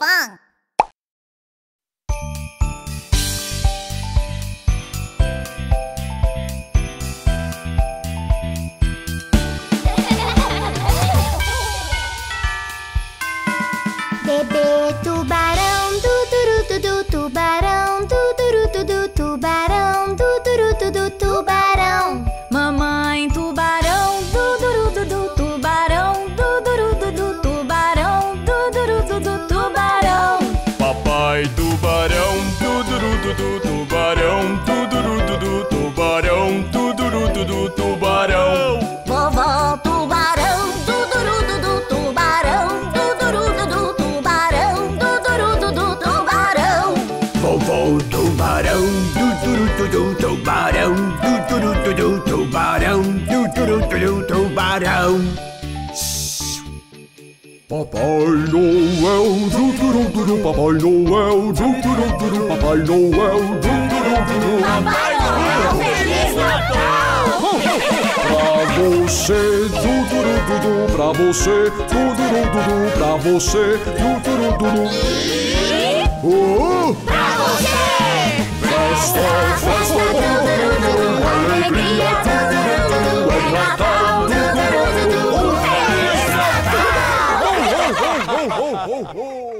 棒！贝贝兔吧。Tubarão, tuturutudu, tubarão, tuturutudu, tubarão, tuturutudu, tubarão. Papai Noel, tudurududu, Papai Noel, tudurududu, Papai Noel, tudurududu. Papai Noel, Feliz Natal! Pra você, tudurududu, pra você, tudurududu, pra você, tudurududu. Oh! fiesta, fiesta, tudurudu, oh, oh, oh.